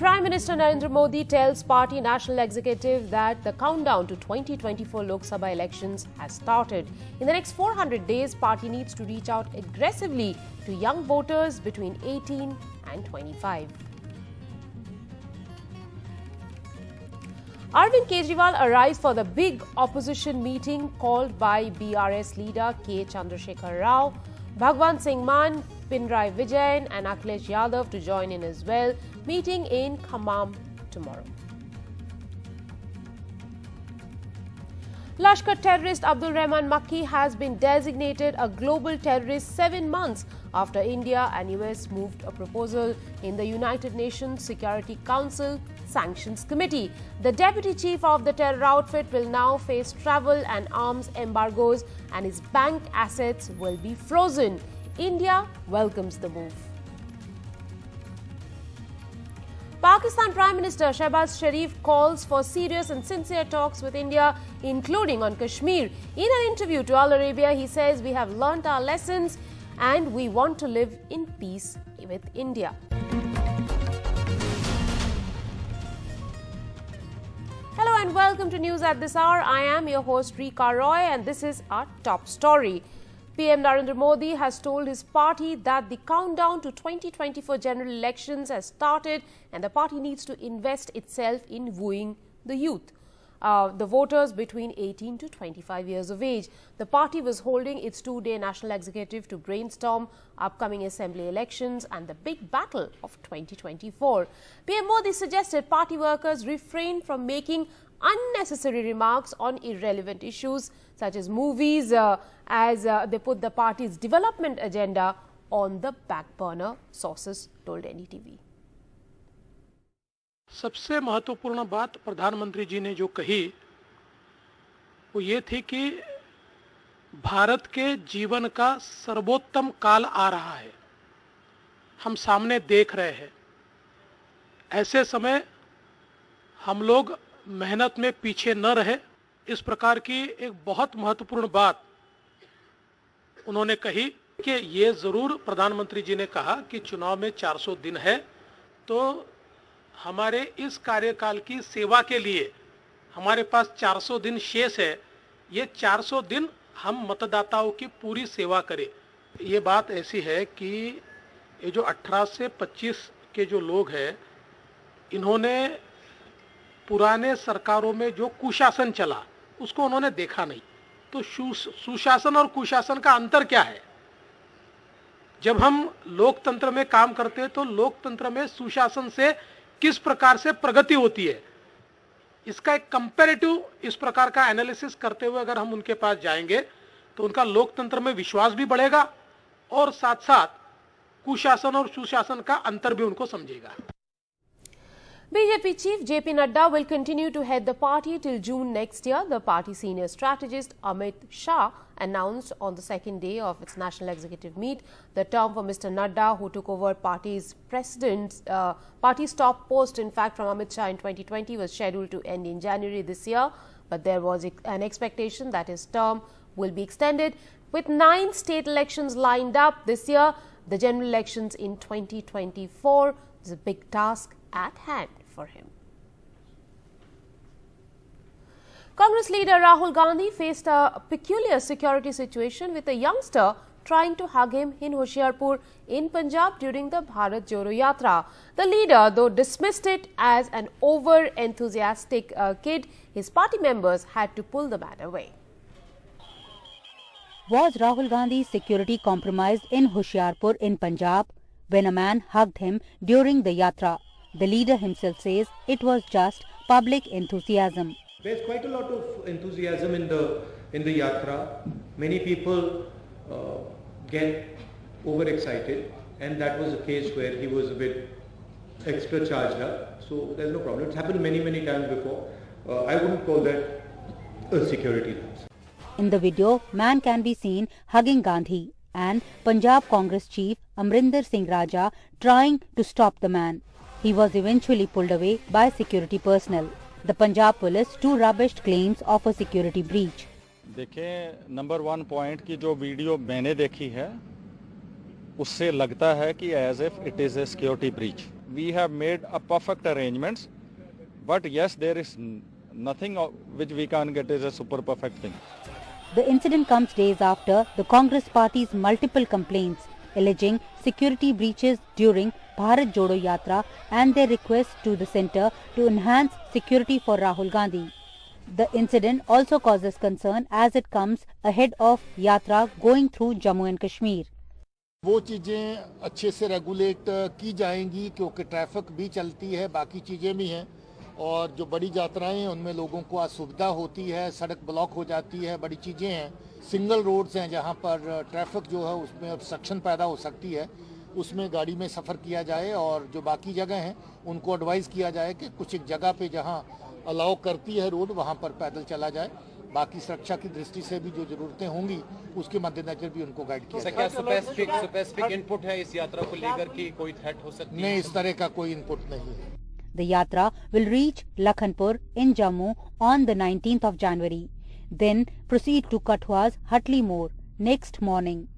Prime Minister Narendra Modi tells party national executive that the countdown to 2024 Lok Sabha elections has started. In the next 400 days, party needs to reach out aggressively to young voters between 18 and 25. Arvind Kejriwal arrives for the big opposition meeting called by BRS leader K. Chandrasekhar Rao. Bhagwant Singh Mann, Pinarayi Vijayan and Akhilesh Yadav to join in as well, meeting in Khammam tomorrow. Lashkar terrorist Abdul Rahman Makki has been designated a global terrorist seven months after India and US moved a proposal in the United Nations Security Council Sanctions Committee. The deputy chief of the terror outfit will now face travel and arms embargoes and his bank assets will be frozen. India welcomes the move. Pakistan Prime Minister Shehbaz Sharif calls for serious and sincere talks with India, including on Kashmir. In an interview to Al Arabiya, he says, We have learnt our lessons and we want to live in peace with India. Hello and welcome to News at this hour. I am your host Rica Roy and this is our top story. PM Narendra Modi has told his party that the countdown to 2024 general elections has started and the party needs to invest itself in wooing the youth. Uh, the voters between 18 to 25 years of age. The party was holding its two-day national executive to brainstorm upcoming assembly elections and the big battle of 2024. PM Modi suggested party workers refrain from making unnecessary remarks on irrelevant issues such as movies uh, as uh, they put the party's development agenda on the back burner, sources told NDTV. सबसे महत्वपूर्ण बात प्रधानमंत्री जी ने जो कही, वो ये थी कि भारत के जीवन का सर्वोत्तम काल आ रहा है। हम सामने देख रहे हैं। ऐसे समय हम लोग मेहनत में पीछे न रहे। इस प्रकार की एक बहुत महत्वपूर्ण बात उन्होंने कही कि ये ज़रूर प्रधानमंत्री जी ने कहा कि चुनाव में 400 दिन है तो हमारे इस कार्यकाल की सेवा के लिए हमारे पास 400 दिन शेष है। ये 400 दिन हम मतदाताओं की पूरी सेवा करें। ये बात ऐसी है कि ये जो 18 से 25 के जो लोग हैं, इन्होंने पुराने सरकारों में जो कुशासन चला, उसको उन्होंने देखा नहीं। तो सुशासन और कुशासन का अंतर क्या है? जब हम लोकतंत्र में काम करते हैं तो लोकतंत्र में सुशासन से किस प्रकार से प्रगति होती है इसका एक कंपेरेटिव इस प्रकार का एनालिसिस करते हुए अगर हम उनके पास जाएँगे तो उनका लोकतंत्र में विश्वास भी बढ़ेगा और साथ साथ कुशासन और सुशासन का अंतर भी उनको समझेगा BJP chief JP Nadda will continue to head the party till June next year. The party senior strategist Amit Shah announced on the second day of its national executive meet the term for Mr. Nadda, who took over party's president, uh, party's top post, in fact, from Amit Shah in 2020 was scheduled to end in January this year. But there was an expectation that his term will be extended. With nine state elections lined up this year, the general elections in 2024 is a big task at hand for him. Congress leader Rahul Gandhi faced a peculiar security situation with a youngster trying to hug him in Hoshiarpur in Punjab during the Bharat Jodo Yatra. The leader, though dismissed it as an over-enthusiastic uh, kid, his party members had to pull the man away. Was Rahul Gandhi's security compromised in Hoshiarpur in Punjab when a man hugged him during the yatra? The leader himself says it was just public enthusiasm. There's quite a lot of enthusiasm in the in the yatra. Many people uh, get overexcited, and that was a case where he was a bit extra charged up. So there's no problem. It's happened many many times before. Uh, I wouldn't call that a security lapse. In the video, man can be seen hugging Gandhi and Punjab Congress chief Amrinder Singh Raja trying to stop the man. He was eventually pulled away by security personnel. The Punjab police too rubbished claims of a security breach. देखें number one point की जो video मैंने देखी है उससे लगता है कि as if it is a security breach we have made a perfect arrangements. But yes, there is nothing which we can get as a super perfect thing. The incident comes days after the Congress party's multiple complaints alleging security breaches during Bharat Jodo Yatra and their request to the centre to enhance security for Rahul Gandhi. The incident also causes concern as it comes ahead of Yatra going through Jammu and Kashmir. वो चीज़ें अच्छे से regulate की जाएँगी क्योंकि traffic भी चलती है बाकी चीज़ें भी हैं और जो बड़ी यात्राएँ हैं उनमें लोगों को असुविधा होती है सड़क ब्लॉक हो जाती है बड़ी चीज़ें हैं सिंगल रोड्स हैं जहाँ पर ट्रैफ़िक जो है उसमें ऑब्स्ट्रक्शन पैदा हो सकती है उसमें गाड़ी में सफ़र किया जाए और जो बाकी जगह हैं उनको एडवाइस किया जाए कि कुछ एक जगह पे जहाँ अलाउ करती है रोड वहाँ पर पैदल चला जाए। बाकी सुरक्षा की दृष्टि से भी जो जरूरतें होंगी उसके मद्देनजर भी उनको गाइड किया क्या स्पेसिफिक स्पेसिफिक इनपुट है इस यात्रा को लेकर कि कोई थ्रेट हो सकती नहीं इस तरह का कोई इनपुट नहीं है। The yatra will reach Lakhanpur in Jammu on the 19th of January, then proceed to Kathua's Hatley Moor next morning.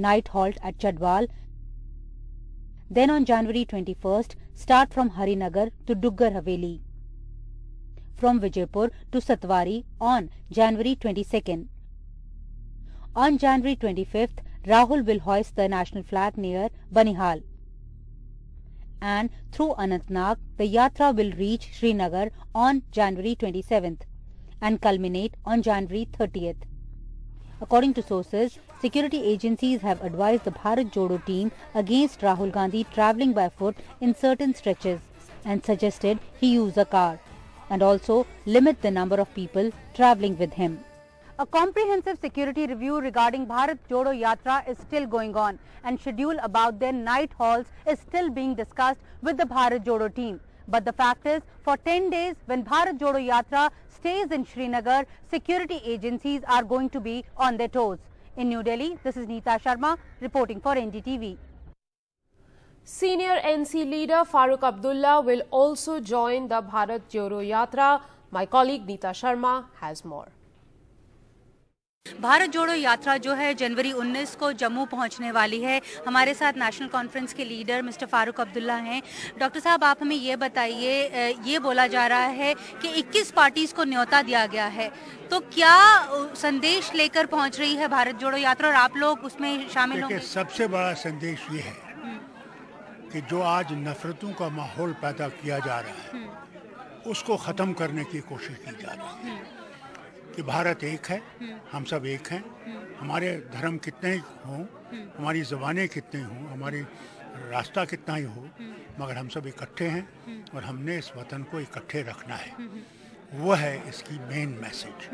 Night halt at Chadwal, then on January 21st start from Harinagar to Duggar Haveli. From Vijaypur to Satwari on January 22nd. On January 25th, Rahul will hoist the national flag near Banihal and through Anantnag, the Yatra will reach Srinagar on January 27th and culminate on January 30th. According to sources, security agencies have advised the Bharat Jodo team against Rahul Gandhi travelling by foot in certain stretches and suggested he use a car and also limit the number of people travelling with him. A comprehensive security review regarding Bharat Jodo Yatra is still going on and schedule about their night halts is still being discussed with the Bharat Jodo team. But the fact is, for 10 days when Bharat Jodo Yatra stays in Srinagar, security agencies are going to be on their toes. In New Delhi, this is Neeta Sharma reporting for NDTV. Senior NC leader Farooq Abdullah will also join the Bharat Jodo Yatra. My colleague Neeta Sharma has more. Bharat जोड़ो यात्रा जो है जनवरी 19 को जम्मू पहुँचने वाली है। हमारे साथ नेशनल कॉन्फ्रेंस के लीडर मिस्टर फारूक अब्दुल्ला हैं। डॉक्टर साहब आप हमें ये बताइए ये बोला जा रहा है कि 21 पार्टीज़ को न्योता दिया गया है। तो क्या संदेश लेकर पहुँच रही है भारत जोड़ो यात्रा और आप लोग उसमें शामिल होंगे? सबसे बड़ा संदेश ये है कि जो आज नफरतों का माहौल पैदा किया जा रहा है हम्म। उसको ख़त्म करने की कोशिश की जा रही है। हम्म। कि भारत एक है हम सब एक हैं। हमारे धर्म कितने ही हों हमारी ज़बानें कितनी हों हमारी रास्ता कितना ही हो मगर हम सब इकट्ठे हैं और हमने इस वतन को इकट्ठे रखना है। वह है इसकी मेन मैसेज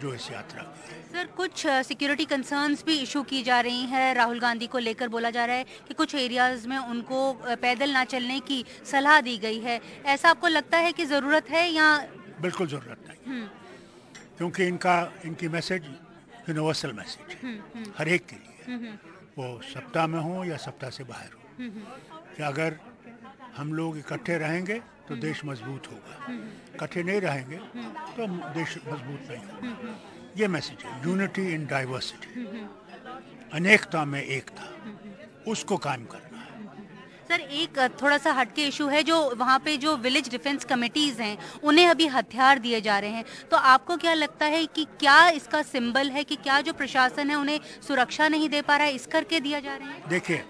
जो इस यात्रा की है। सर कुछ सिक्योरिटी कंसर्न्स भी इशू की जा रही हैं। राहुल गांधी को लेकर बोला जा रहा है कि कुछ एरियाज़ में उनको पैदल ना चलने की सलाह दी गई है। ऐसा आपको लगता है कि ज़रूरत है या बिल्कुल ज़रूरत नहीं। हम्म। क्योंकि इनका, इनकी मैसेज यूनिवर्सल मैसेज है। हर एक के लिए। वो सप्ताह में हो या सप्ताह से बाहर हो। कि अगर हम लोग इकट्ठे रहेंगे तो देश मज़बूत होगा। इकट्ठे नहीं रहेंगे तो देश मज़बूत नहीं होगा। ये मैसेज है। यूनिटी इन डाइवर्सिटी अनेकता में एकता। उसको कायम करना। सर, एक थोड़ा सा हटके इशू है जो वहाँ पे जो विलेज डिफेंस कमेटीज हैं, उन्हें अभी हथियार दिए जा रहे हैं। तो आपको क्या लगता है कि क्या इसका सिंबल है कि क्या जो प्रशासन है उन्हें सुरक्षा नहीं दे पा रहा है? इस करके दिया जा रहा है। देखिए,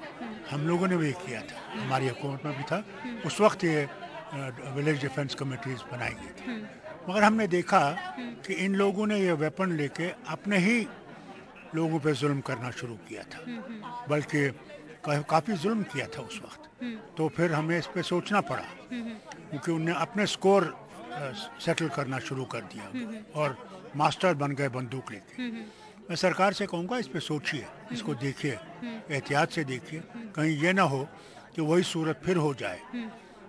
हम लोगों ने भी किया था। हमारी हुकूमत में भी था। उस वक्त ये विलेज डिफेंस कमेटीज बनाई गई थी। मगर हमने देखा कि इन लोगों ने ये वेपन लेके अपने ही लोगों पे जुल्म करना शुरू किया था। बल्कि काफ़ी जुल्म किया था उस वक्त। तो फिर हमें इस पर सोचना पड़ा, क्योंकि उनने अपने स्कोर सेटल करना शुरू कर दिया। और मास्टर बन गए बंदूक लेके। मैं सरकार से कहूँगा, इस पर सोचिए, इसको देखिए, एहतियात से देखिए। कहीं ये ना हो कि वही सूरत फिर हो जाए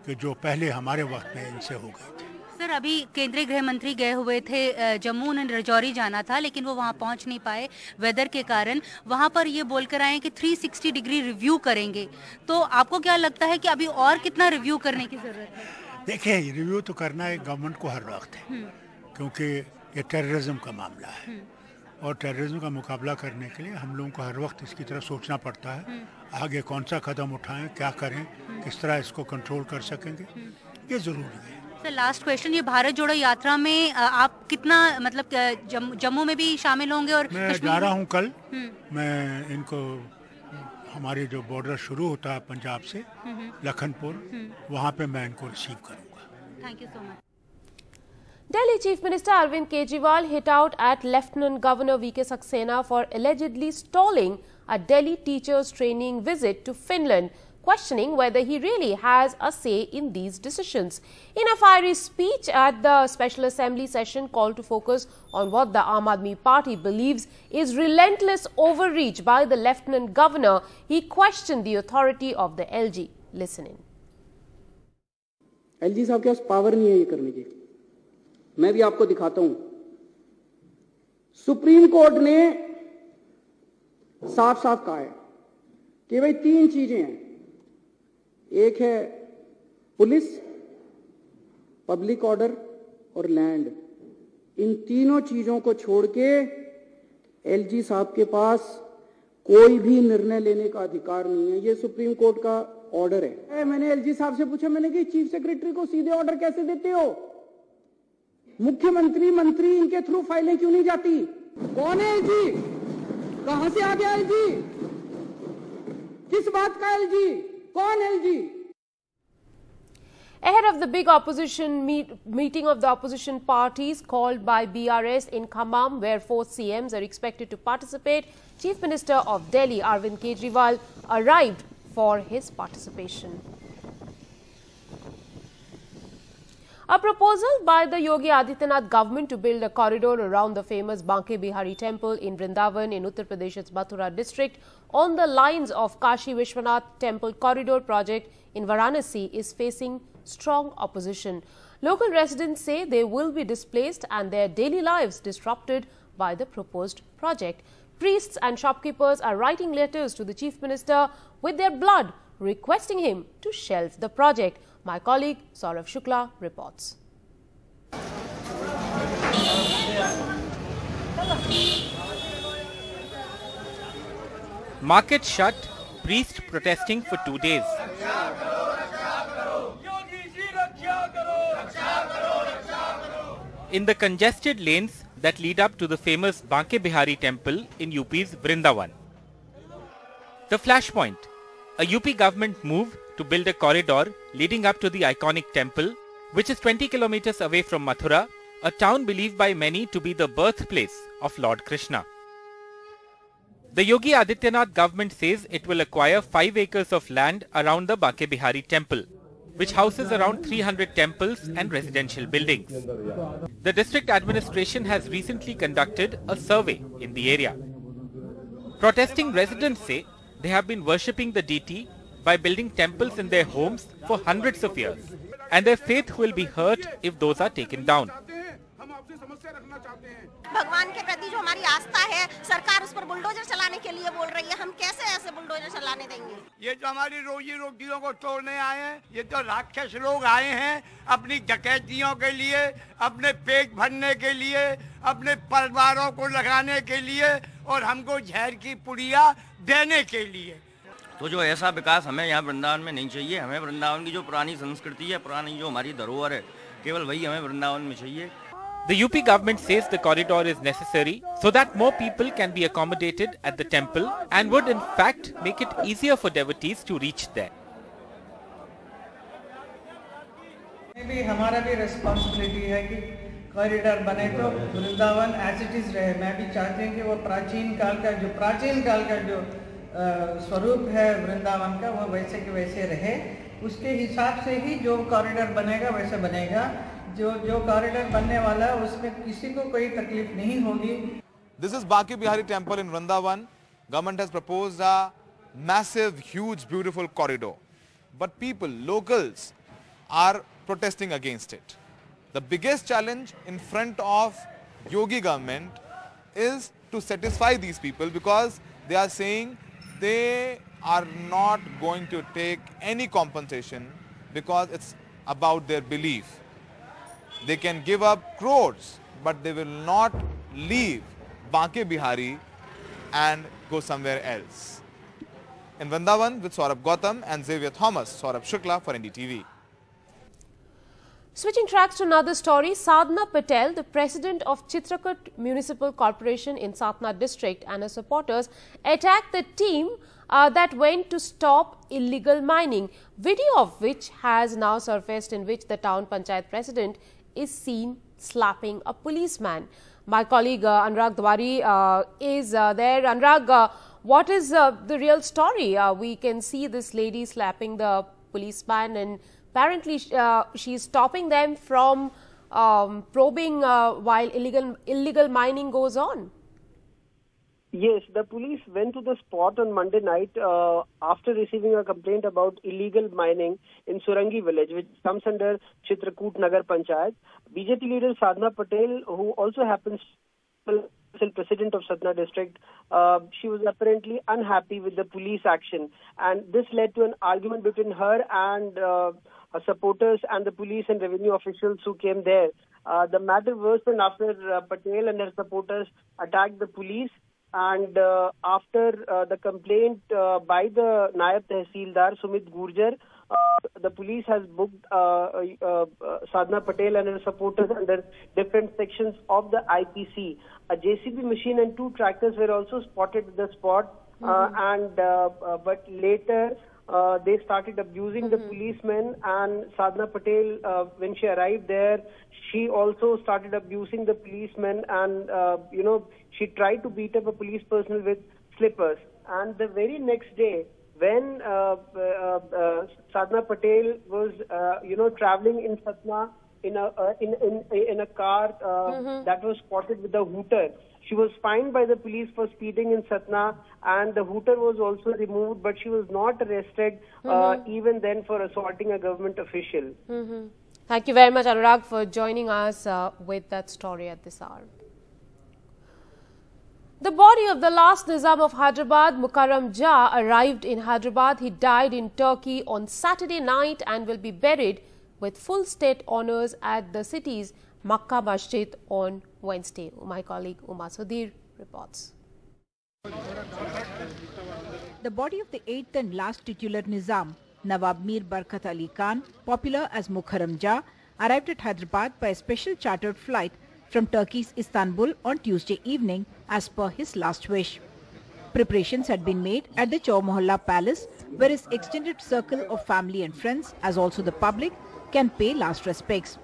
कि जो पहले हमारे वक्त में इनसे हो गई थी। अभी केंद्रीय गृह मंत्री गए हुए थे जम्मू ने रजौरी जाना था लेकिन वो वहाँ पहुँच नहीं पाए वेदर के कारण। वहाँ पर ये बोलकर आए कि 360 डिग्री रिव्यू करेंगे। तो आपको क्या लगता है कि अभी और कितना रिव्यू करने की ज़रूरत है? देखिए रिव्यू तो करना है गवर्नमेंट को हर वक्त है। हम्म। क्योंकि ये टेररिज्म का मामला है। हम्म। और टेररिज्म का मुकाबला करने के लिए हम लोगों को हर वक्त इसकी तरह सोचना पड़ता है। आगे कौन सा कदम उठाएँ क्या करें किस तरह इसको कंट्रोल कर सकेंगे ये ज़रूरी है। सर लास्ट क्वेश्चन ये भारत जोड़ो यात्रा में आप कितना मतलब जम, जम्मू में भी शामिल होंगे और मैं जा रहा हूँ कल हम्म। मैं इनको हमारे जो बॉर्डर शुरू होता है पंजाब से लखनपुर वहाँ पे मैं इनको रिसीव करूँगा thank you so much Delhi Chief Minister Arvind Kejriwal hit out at Lieutenant Governor V.K. Saxena for allegedly stalling a Delhi teachers training visit to Finland, questioning whether he really has a say in these decisions. In a fiery speech at the Special Assembly session called to focus on what the Aam Aadmi Party believes is relentless overreach by the Lieutenant Governor, he questioned the authority of the LG. Listen in. LG साहब के पास power नहीं है ये करने की मैं भी आपको दिखाता हूं सुप्रीम कोर्ट ने साफ साफ कहा है कि भाई तीन चीजें हैं एक है पुलिस, पब्लिक ऑर्डर और लैंड। इन तीनों चीज़ों को छोड़ के एलजी साहब के पास कोई भी निर्णय लेने का अधिकार नहीं है। ये सुप्रीम कोर्ट का ऑर्डर है। मैंने एलजी साहब से पूछा, मैंने कि चीफ सेक्रेटरी को सीधे ऑर्डर कैसे देते हो? मुख्यमंत्री, मंत्री इनके थ्रू फाइलें क्यों नहीं जाती? कौन है एलजी कहाँ से आ गया एलजी किस बात का LG कौन LG Ahead of the big opposition meet, meeting of the opposition parties called by BRS in Khammam, where four CMs are expected to participate, Chief Minister of Delhi Arvind Kejriwal arrived for his participation. A proposal by the Yogi Adityanath government to build a corridor around the famous Banke Bihari temple in Vrindavan in Uttar Pradesh's Mathura district on the lines of Kashi Vishwanath temple corridor project in Varanasi is facing strong opposition. Local residents say they will be displaced and their daily lives disrupted by the proposed project. Priests and shopkeepers are writing letters to the Chief Minister with their blood requesting him to shelve the project. My colleague Saurabh Shukla reports. Market shut, priest protesting for two days. In the congested lanes that lead up to the famous Banke Bihari temple in UP's Vrindavan. The flashpoint, a UP government move to build a corridor leading up to the iconic temple, which is 20 kilometers away from Mathura, a town believed by many to be the birthplace of Lord Krishna. The Yogi Adityanath government says it will acquire 5 acres of land around the Banke Bihari temple, which houses around 300 temples and residential buildings. The district administration has recently conducted a survey in the area. Protesting residents say they have been worshipping the deity by building temples in their homes for hundreds of years, and their faith will be hurt if those are taken down. भगवान के प्रति जो हमारी आस्था है सरकार उस पर bulldozer चलाने के लिए बोल रही है हम कैसे ऐसे बुलडोजर चलाने देंगे? ये जो हमारी रोजी रोटियों को तोड़ने आए हैं ये तो राक्षस लोग आए हैं अपनी डकैतियों के लिए अपने पेट भरने के लिए अपने परिवारों को लगाने के लिए और हमको जहर की पुड़िया देने के लिए। तो जो ऐसा विकास हमें यहाँ वृंदावन में नहीं चाहिए हमें वृंदावन की जो पुरानी संस्कृति है पुरानी जो हमारी धरोहर है केवल वही हमें वृंदावन में चाहिए The UP government says the corridor is necessary so that more people can be accommodated at the temple and would in fact make it easier for devotees to reach there. भी हमारा भी रिस्पॉन्सिबिलिटी है कि corridor बने तो Vrindavan as it is रहे मैं भी चाहती हूँ कि वो प्राचीन काल का जो प्राचीन काल का जो अ, स्वरूप है वृंदावन का, वह वैसे के वैसे रहे। उसके हिसाब से ही जो कॉरिडोर बनेगा, वैसे बनेगा। जो जो कॉरिडोर बनने वाला है, उसमें किसी को कोई तकलीफ़ नहीं होगी। This is Banke Bihari temple in Vrindavan government has propose a massive huge beautiful corridor but people locals are protesting against it the biggest challenge in front of Yogi government is to satisfy these people because they are saying they are not going to take any compensation because it's about their belief. They can give up crores, but they will not leave Banke Bihari and go somewhere else. In Vrindavan with Saurabh Gautam and Xavier Thomas, Saurabh Shukla for NDTV. Switching tracks to another story, Sadhna Patel, the president of Chitrakoot Municipal Corporation in Satna district and her supporters attacked the team uh, that went to stop illegal mining, video of which has now surfaced in which the town panchayat president is seen slapping a policeman. My colleague uh, Anurag Dwari uh, is uh, there. Anurag, uh, what is uh, the real story? We can see this lady slapping the policeman and apparently uh, she is stopping them from um, probing uh, while illegal illegal mining goes on. Yes, the police went to the spot on Monday night uh, after receiving a complaint about illegal mining in Surangi village, which comes under Chitrakoot Nagar Panchayat. BJP leader Sadhna Patel, who also happens to be president of Satna district, uh, she was apparently unhappy with the police action, and this led to an argument between her and uh, supporters and the police and revenue officials who came there. Uh, the matter worsened after uh, Patel and her supporters attacked the police and uh, after uh, the complaint uh, by the Nayab Tehsildar Sumit Gurjar, uh, the police has booked uh, uh, uh, Sadhna Patel and her supporters under different sections of the IPC. A JCB machine and two tractors were also spotted at the spot, uh, and uh, uh, but later uh, they started abusing the policemen and Sadhna Patel, uh, when she arrived there, she also started abusing the policemen and, uh, you know, she tried to beat up a police personnel with slippers. And the very next day, when uh, uh, uh, Sadhna Patel was, uh, you know, traveling in Satna in a uh, in, in in a car uh, that was spotted with a hooter. She was fined by the police for speeding in Satna, and the hooter was also removed, but she was not arrested uh, Mhm. even then for assaulting a government official. Mhm. Thank you very much, Anurag, for joining us uh, with that story at this hour. The body of the last Nizam of Hyderabad, Mukarram Jah, arrived in Hyderabad. He died in Turkey on Saturday night and will be buried with full state honours at the city's Makkah Masjid on Wednesday. My colleague Uma Sudhir reports. The body of the eighth and last titular Nizam, Nawab Mir Barkat Ali Khan, popular as Mukarram Jah, arrived at Hyderabad by a special chartered flight from Turkey's Istanbul on Tuesday evening as per his last wish. Preparations had been made at the Chowmahalla Palace where his extended circle of family and friends as also the public can pay last respects.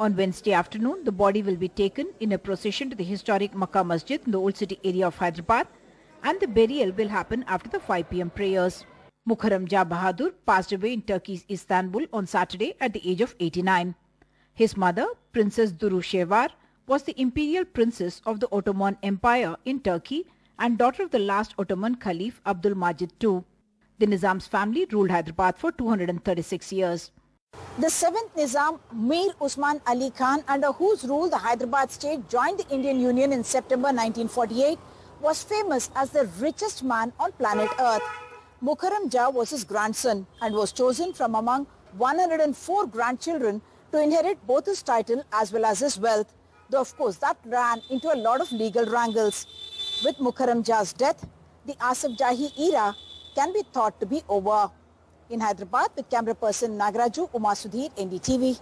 On Wednesday afternoon, the body will be taken in a procession to the historic Makkah Masjid in the Old City area of Hyderabad and the burial will happen after the 5 pm prayers. Mukarram Jah Bahadur passed away in Turkey's Istanbul on Saturday at the age of 89. His mother, Princess Durrushehvar, was the imperial princess of the Ottoman Empire in Turkey and daughter of the last Ottoman Caliph Abdul Majid II. The Nizam's family ruled Hyderabad for 236 years. The seventh Nizam, Mir Usman Ali Khan, under whose rule the Hyderabad state joined the Indian Union in September 1948, was famous as the richest man on planet Earth. Mukarram Jah was his grandson and was chosen from among 104 grandchildren to inherit both his title as well as his wealth. Though of course that ran into a lot of legal wrangles. With Mukarram Jah's death, the Asif Jahi era can be thought to be over. In Hyderabad, with camera person Nagaraju Uma Sudhir, NDTV.